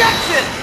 Jackson!